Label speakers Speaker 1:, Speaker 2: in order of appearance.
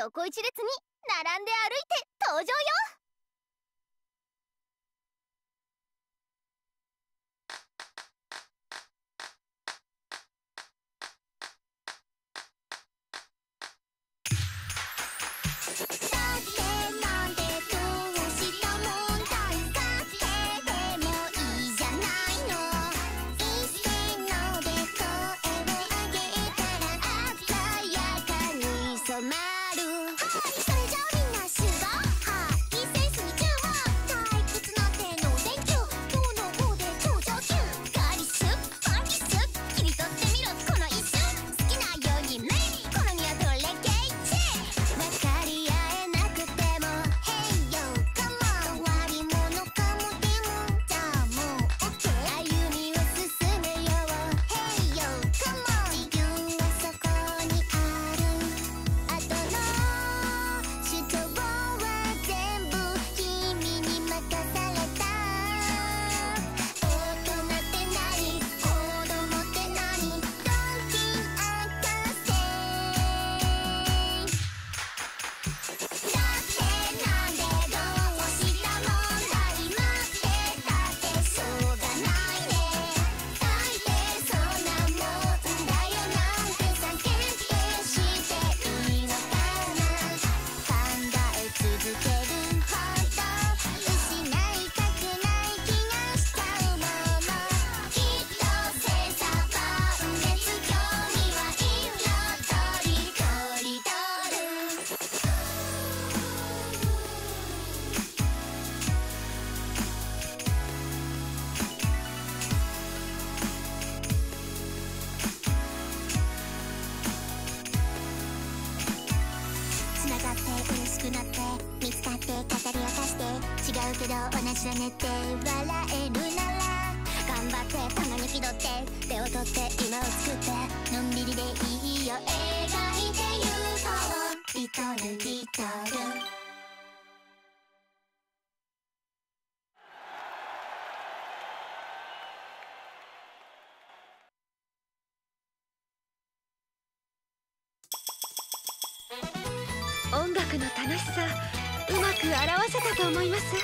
Speaker 1: 横一列に並んで歩いて。
Speaker 2: くなって見つかって語り明かして違うけど同じだねって笑えるなら頑張ってたまに気取って手を取って。今を作ってのんびりでいいよ。描いてゆこうリトルリトル
Speaker 3: 楽の楽しさうまく表せたと思います。